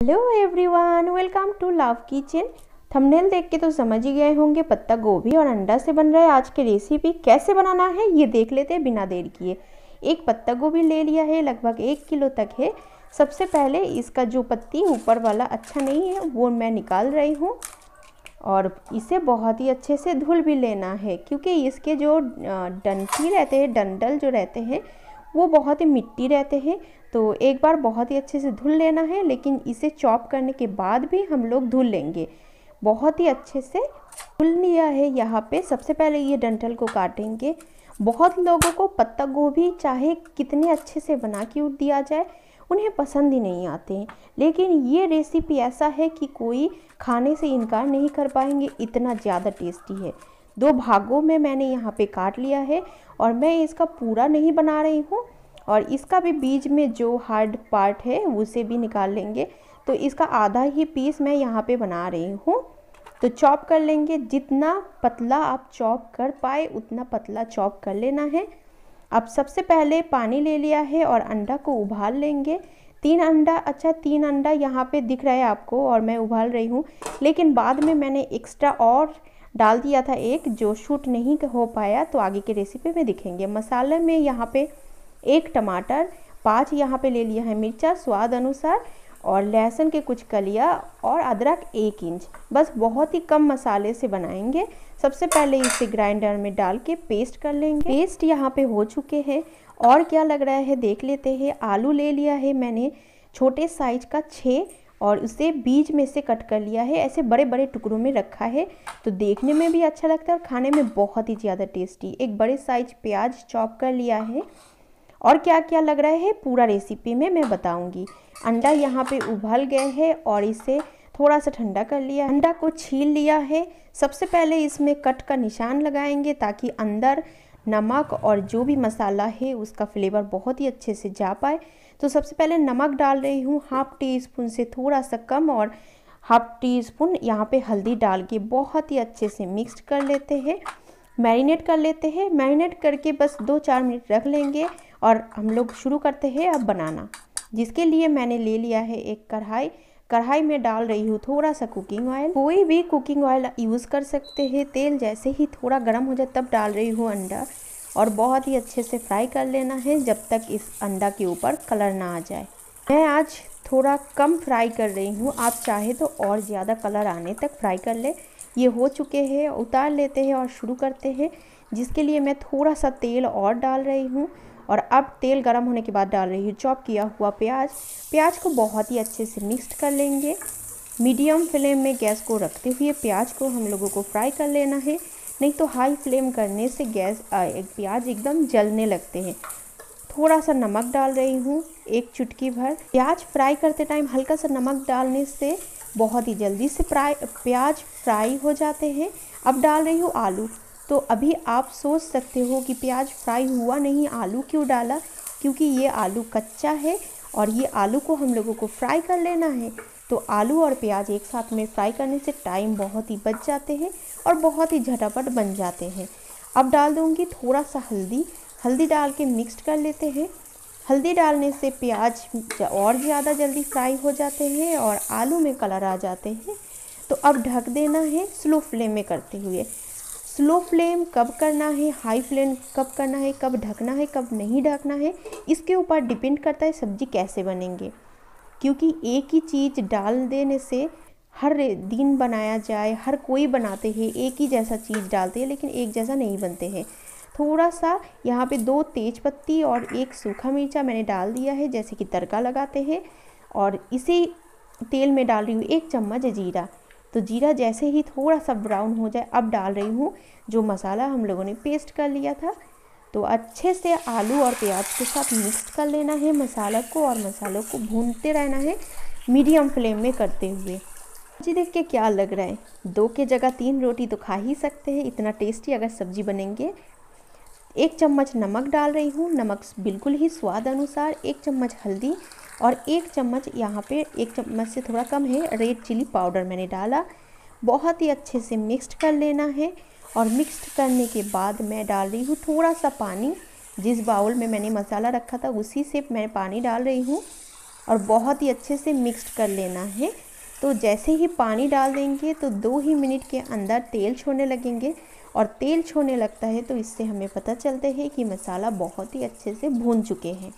Hello everyone welcome to love kitchen thumbnail देख के तो समझ ही गए होंगे पत्ता गोभी और अंडा से बन रहा है। आज की रेसिपी कैसे बनाना है, ये देख लेते हैं बिना देर किए। एक पत्ता गोभी ले लिया है, लगभग एक किलो तक है। सबसे पहले इसका जो पत्ती ऊपर वाला अच्छा नहीं है, वो मैं निकाल रही हूँ। और इसे बहुत ही अच्छे से धुल भी लेना है, क्योंकि इसके जो डंठी रहते हैं, डंडल जो रहते हैं, वो बहुत ही मिट्टी रहते हैं। तो एक बार बहुत ही अच्छे से धुल लेना है, लेकिन इसे चॉप करने के बाद भी हम लोग धुल लेंगे। बहुत ही अच्छे से धुल लिया है यहाँ पे। सबसे पहले ये डंठल को काटेंगे। बहुत लोगों को पत्ता गोभी चाहे कितने अच्छे से बना के उठ दिया जाए, उन्हें पसंद ही नहीं आते हैं। लेकिन ये रेसिपी ऐसा है कि कोई खाने से इनकार नहीं कर पाएँगे, इतना ज़्यादा टेस्टी है। दो भागों में मैंने यहाँ पे काट लिया है और मैं इसका पूरा नहीं बना रही हूँ। और इसका भी बीज में जो हार्ड पार्ट है, उसे भी निकाल लेंगे। तो इसका आधा ही पीस मैं यहाँ पे बना रही हूँ। तो चॉप कर लेंगे। जितना पतला आप चॉप कर पाए, उतना पतला चॉप कर लेना है। अब सबसे पहले पानी ले लिया है और अंडा को उबाल लेंगे। तीन अंडा अच्छा तीन अंडा यहाँ पे दिख रहा है आपको और मैं उबाल रही हूँ। लेकिन बाद में मैंने एक्स्ट्रा और डाल दिया था एक, जो शूट नहीं हो पाया तो आगे की रेसिपी में दिखेंगे। मसाले में यहाँ पे एक टमाटर, पाँच यहाँ पे ले लिया है मिर्चा, स्वाद अनुसार, और लहसुन के कुछ कलिया और अदरक एक इंच। बस बहुत ही कम मसाले से बनाएँगे। सबसे पहले इसे ग्राइंडर में डाल के पेस्ट कर लेंगे। पेस्ट यहाँ पे हो चुके हैं। और क्या लग रहा है देख लेते हैं। आलू ले लिया है मैंने छोटे साइज़ का छः और उसे बीज में से कट कर लिया है। ऐसे बड़े बड़े टुकड़ों में रखा है। तो देखने में भी अच्छा लगता है और खाने में बहुत ही ज़्यादा टेस्टी। एक बड़े साइज़ प्याज चॉप कर लिया है। और क्या क्या लग रहा है पूरा रेसिपी में मैं बताऊँगी। अंडा यहाँ पे उबल गए हैं और इसे थोड़ा सा ठंडा कर लिया। अंडा को छील लिया है। सबसे पहले इसमें कट का निशान लगाएँगे ताकि अंदर नमक और जो भी मसाला है उसका फ्लेवर बहुत ही अच्छे से जा पाए। तो सबसे पहले नमक डाल रही हूँ हाफ़ टी स्पून से थोड़ा सा कम और हाफ़ टी स्पून यहाँ पे हल्दी डाल के बहुत ही अच्छे से मिक्स कर लेते हैं। मैरिनेट कर लेते हैं। मैरिनेट करके बस दो चार मिनट रख लेंगे। और हम लोग शुरू करते हैं अब बनाना। जिसके लिए मैंने ले लिया है एक कढ़ाई। कढ़ाई में डाल रही हूँ थोड़ा सा कुकिंग ऑयल कोई भी कुकिंग ऑयल यूज़ कर सकते हैं। तेल जैसे ही थोड़ा गर्म हो जाए तब डाल रही हूँ अंडा। और बहुत ही अच्छे से फ्राई कर लेना है जब तक इस अंडा के ऊपर कलर ना आ जाए। मैं आज थोड़ा कम फ्राई कर रही हूँ। आप चाहे तो और ज़्यादा कलर आने तक फ्राई कर ले। ये हो चुके हैं। उतार लेते हैं और शुरू करते हैं। जिसके लिए मैं थोड़ा सा तेल और डाल रही हूँ। और अब तेल गर्म होने के बाद डाल रही हूँ चॉप किया हुआ प्याज। प्याज को बहुत ही अच्छे से मिक्स कर लेंगे। मीडियम फ्लेम में गैस को रखते हुए प्याज को हम लोगों को फ्राई कर लेना है। नहीं तो हाई फ्लेम करने से गैस प्याज एकदम जलने लगते हैं। थोड़ा सा नमक डाल रही हूँ, एक चुटकी भर। प्याज फ्राई करते टाइम हल्का सा नमक डालने से बहुत ही जल्दी से फ्राई, प्याज फ्राई हो जाते हैं। अब डाल रही हूँ आलू। तो अभी आप सोच सकते हो कि प्याज फ्राई हुआ नहीं, आलू क्यों डाला? क्योंकि ये आलू कच्चा है और ये आलू को हम लोगों को फ्राई कर लेना है। तो आलू और प्याज एक साथ में फ्राई करने से टाइम बहुत ही बच जाते हैं और बहुत ही झटापट बन जाते हैं। अब डाल दूँगी थोड़ा सा हल्दी। हल्दी डाल के मिक्स कर लेते हैं। हल्दी डालने से प्याज और ज़्यादा जल्दी फ्राई हो जाते हैं और आलू में कलर आ जाते हैं। तो अब ढक देना है स्लो फ्लेम में करते हुए। स्लो फ्लेम कब करना है, हाई फ्लेम कब करना है, कब ढकना है, कब नहीं ढकना है, इसके ऊपर डिपेंड करता है सब्ज़ी कैसे बनेंगे। क्योंकि एक ही चीज़ डाल देने से हर दिन बनाया जाए, हर कोई बनाते हैं, एक ही जैसा चीज़ डालते हैं, लेकिन एक जैसा नहीं बनते हैं। थोड़ा सा यहाँ पे दो तेज पत्ती और एक सूखा मिर्चा मैंने डाल दिया है, जैसे कि तड़का लगाते हैं, और इसी तेल में डाल रही हूँ एक चम्मच जीरा। तो जीरा जैसे ही थोड़ा सा ब्राउन हो जाए, अब डाल रही हूँ, जो मसाला हम लोगों ने पेस्ट कर लिया था। तो अच्छे से आलू और प्याज के साथ मिक्स कर लेना है मसाला को और मसालों को भूनते रहना है मीडियम फ्लेम में करते हुए। जी देख के क्या लग रहा है? दो के जगह तीन रोटी तो खा ही सकते हैं, इतना टेस्टी अगर सब्ज़ी बनेंगे। एक चम्मच नमक डाल रही हूँ, नमक बिल्कुल ही स्वाद अनुसार, एक चम्मच हल्दी और एक चम्मच यहाँ पे, एक चम्मच से थोड़ा कम है रेड चिली पाउडर मैंने डाला। बहुत ही अच्छे से मिक्स्ड कर लेना है और मिक्स्ड करने के बाद मैं डाल रही हूँ थोड़ा सा पानी। जिस बाउल में मैंने मसाला रखा था, उसी से मैं पानी डाल रही हूँ और बहुत ही अच्छे से मिक्स कर लेना है। तो जैसे ही पानी डाल देंगे तो दो ही मिनट के अंदर तेल छोड़ने लगेंगे और तेल छोड़ने लगता है तो इससे हमें पता चलता है कि मसाला बहुत ही अच्छे से भून चुके हैं।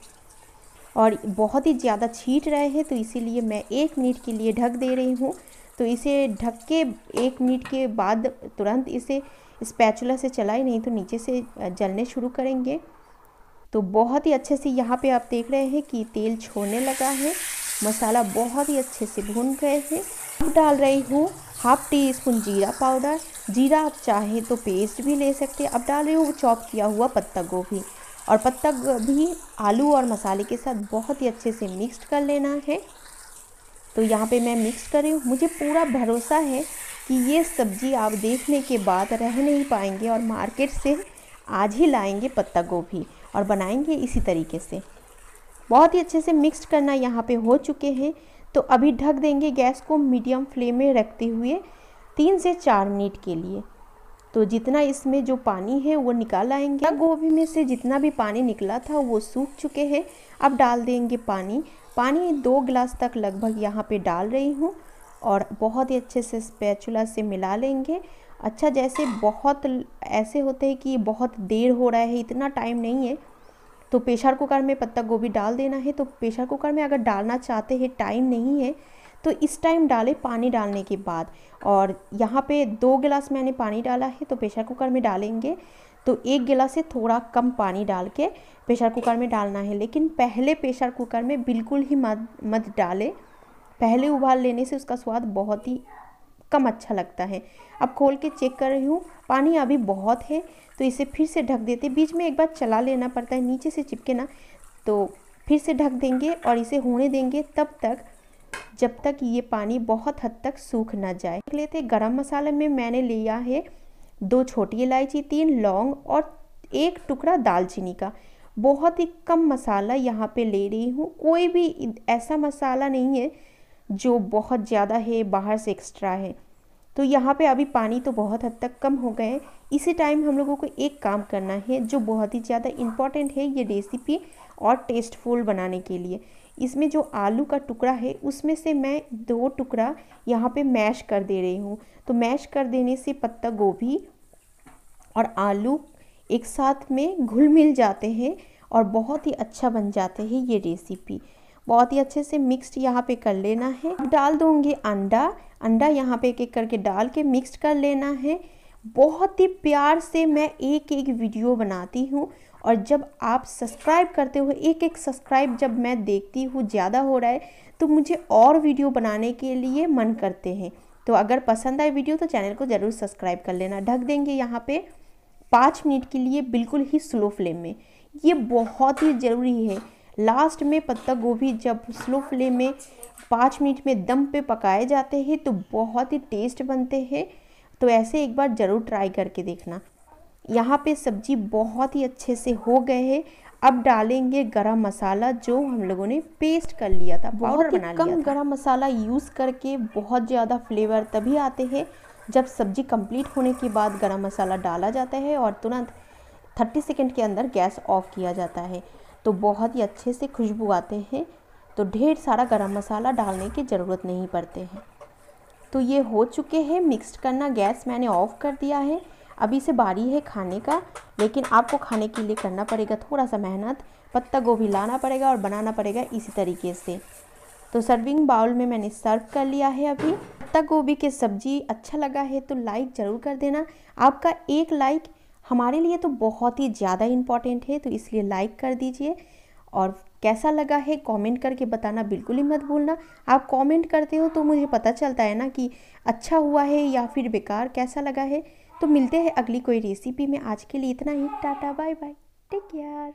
और बहुत ही ज़्यादा छीट रहे हैं तो इसीलिए मैं एक मिनट के लिए ढक दे रही हूँ। तो इसे ढक के एक मिनट के बाद तुरंत इसे स्पैचुला से चलाए, नहीं तो नीचे से जलने शुरू करेंगे। तो बहुत ही अच्छे से यहाँ पे आप देख रहे हैं कि तेल छोड़ने लगा है। मसाला बहुत ही अच्छे से भून गए हैं। अब डाल रही हूँ हाफ़ टी स्पून जीरा पाउडर। जीरा आप चाहें तो पेस्ट भी ले सकते हैं। अब डाल रही हूँ चॉप किया हुआ पत्ता गोभी। और पत्ता गोभी आलू और मसाले के साथ बहुत ही अच्छे से मिक्स कर लेना है। तो यहाँ पे मैं मिक्स कर रही हूँ। मुझे पूरा भरोसा है कि ये सब्ज़ी आप देखने के बाद रह नहीं पाएँगे और मार्केट से आज ही लाएँगे पत्ता गोभी और बनाएँगे इसी तरीके से। बहुत ही अच्छे से मिक्स करना यहाँ पे हो चुके हैं। तो अभी ढक देंगे गैस को मीडियम फ्लेम में रखते हुए तीन से चार मिनट के लिए। तो जितना इसमें जो पानी है वो निकाल आएँगे। गोभी में से जितना भी पानी निकला था वो सूख चुके हैं। अब डाल देंगे पानी। पानी दो गिलास तक लगभग यहाँ पे डाल रही हूँ और बहुत ही अच्छे से स्पैचुला से मिला लेंगे। अच्छा जैसे बहुत ऐसे होते हैं कि बहुत देर हो रहा है, इतना टाइम नहीं है तो प्रेशर कुकर में पत्ता गोभी डाल देना है। तो प्रेशर कुकर में अगर डालना चाहते हैं, टाइम नहीं है तो इस टाइम डालें पानी डालने के बाद। और यहाँ पे दो गिलास मैंने पानी डाला है तो प्रेशर कुकर में डालेंगे। तो एक गिलास से थोड़ा कम पानी डाल के प्रेशर कुकर में डालना है। लेकिन पहले प्रेशर कुकर में बिल्कुल ही मत मत डालें। पहले उबाल लेने से उसका स्वाद बहुत ही कम अच्छा लगता है। अब खोल के चेक कर रही हूँ, पानी अभी बहुत है तो इसे फिर से ढक देते। बीच में एक बार चला लेना पड़ता है, नीचे से चिपके ना। तो फिर से ढक देंगे और इसे होने देंगे तब तक जब तक ये पानी बहुत हद तक सूख ना जाए। लेते गरम मसाले में मैंने लिया है दो छोटी इलायची, तीन लौंग और एक टुकड़ा दालचीनी का। बहुत ही कम मसाला यहाँ पे ले रही हूँ। कोई भी ऐसा मसाला नहीं है जो बहुत ज़्यादा है, बाहर से एक्स्ट्रा है। तो यहाँ पे अभी पानी तो बहुत हद तक कम हो गए इसी टाइम हम लोगों को एक काम करना है, जो बहुत ही ज़्यादा इंपॉर्टेंट है ये रेसिपी और टेस्टफुल बनाने के लिए। इसमें जो आलू का टुकड़ा है, उसमें से मैं दो टुकड़ा यहाँ पे मैश कर दे रही हूँ। तो मैश कर देने से पत्ता गोभी और आलू एक साथ में घुल मिल जाते हैं और बहुत ही अच्छा बन जाते हैं ये रेसिपी बहुत ही अच्छे से मिक्स्ड यहाँ पे कर लेना है। डाल दूँगी अंडा। अंडा यहाँ पे एक एक करके डाल के मिक्स कर लेना है। बहुत ही प्यार से मैं एक एक वीडियो बनाती हूँ। और जब आप सब्सक्राइब करते हो एक एक सब्सक्राइब जब मैं देखती हूँ, ज़्यादा हो रहा है तो मुझे और वीडियो बनाने के लिए मन करते हैं। तो अगर पसंद आए वीडियो तो चैनल को ज़रूर सब्सक्राइब कर लेना। ढक देंगे यहाँ पे पाँच मिनट के लिए बिल्कुल ही स्लो फ्लेम में। ये बहुत ही ज़रूरी है। लास्ट में पत्ता गोभी जब स्लो फ्लेम में पाँच मिनट में दम पे पकाए जाते हैं तो बहुत ही टेस्ट बनते हैं। तो ऐसे एक बार ज़रूर ट्राई करके देखना। यहाँ पे सब्ज़ी बहुत ही अच्छे से हो गए हैं। अब डालेंगे गरम मसाला जो हम लोगों ने पेस्ट कर लिया था बहुत ही कम गरम मसाला यूज़ करके बहुत ज़्यादा फ्लेवर तभी आते हैं जब सब्ज़ी कंप्लीट होने के बाद गरम मसाला डाला जाता है और तुरंत 30 सेकंड के अंदर गैस ऑफ़ किया जाता है। तो बहुत ही अच्छे से खुशबू आते हैं। तो ढेर सारा गरम मसाला डालने की ज़रूरत नहीं पड़ते हैं। तो ये हो चुके हैं। मिक्स करना गैस मैंने ऑफ़ कर दिया है। अभी से बारी है खाने का, लेकिन आपको खाने के लिए करना पड़ेगा थोड़ा सा मेहनत, पत्ता गोभी लाना पड़ेगा और बनाना पड़ेगा इसी तरीके से। तो सर्विंग बाउल में मैंने सर्व कर लिया है अभी। पत्ता गोभी की सब्ज़ी अच्छा लगा है तो लाइक ज़रूर कर देना। आपका एक लाइक हमारे लिए तो बहुत ही ज़्यादा इंपॉर्टेंट है तो इसलिए लाइक कर दीजिए। और कैसा लगा है कमेंट करके बताना बिल्कुल ही मत भूलना। आप कमेंट करते हो तो मुझे पता चलता है ना कि अच्छा हुआ है या फिर बेकार कैसा लगा है। तो मिलते हैं अगली कोई रेसिपी में। आज के लिए इतना ही। Tata bye bye take care